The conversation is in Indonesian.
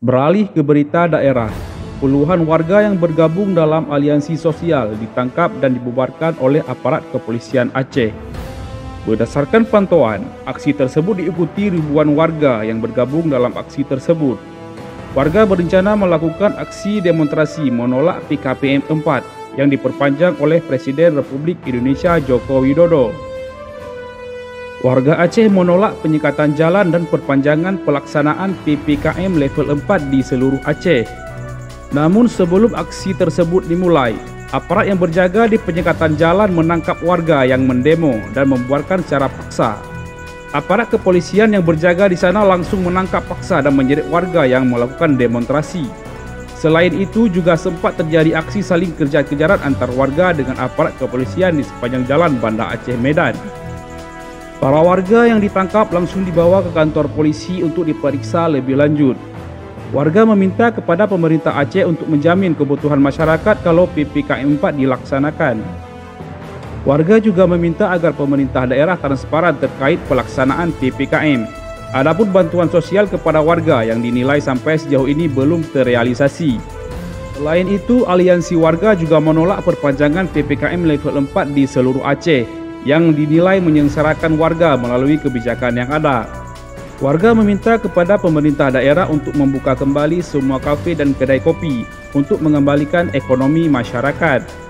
Beralih ke berita daerah, puluhan warga yang bergabung dalam aliansi sosial ditangkap dan dibubarkan oleh aparat kepolisian Aceh. Berdasarkan pantauan, aksi tersebut diikuti ribuan warga yang bergabung dalam aksi tersebut. Warga berencana melakukan aksi demonstrasi menolak PKPM 4 yang diperpanjang oleh Presiden Republik Indonesia Joko Widodo. Warga Aceh menolak penyekatan jalan dan perpanjangan pelaksanaan PPKM level 4 di seluruh Aceh. Namun sebelum aksi tersebut dimulai, aparat yang berjaga di penyekatan jalan menangkap warga yang mendemo dan membuarkan secara paksa. Aparat kepolisian yang berjaga di sana langsung menangkap paksa dan menyeret warga yang melakukan demonstrasi. Selain itu juga sempat terjadi aksi saling kejar-kejaran antar warga dengan aparat kepolisian di sepanjang jalan Banda Aceh Medan. Para warga yang ditangkap langsung dibawa ke kantor polisi untuk diperiksa lebih lanjut. Warga meminta kepada pemerintah Aceh untuk menjamin kebutuhan masyarakat kalau PPKM 4 dilaksanakan. Warga juga meminta agar pemerintah daerah transparan terkait pelaksanaan PPKM. Adapun bantuan sosial kepada warga yang dinilai sampai sejauh ini belum terrealisasi. Selain itu, aliansi warga juga menolak perpanjangan PPKM level 4 di seluruh Aceh yang dinilai menyengsarakan warga melalui kebijakan yang ada. Warga meminta kepada pemerintah daerah untuk membuka kembali semua kafe dan kedai kopi untuk mengembalikan ekonomi masyarakat.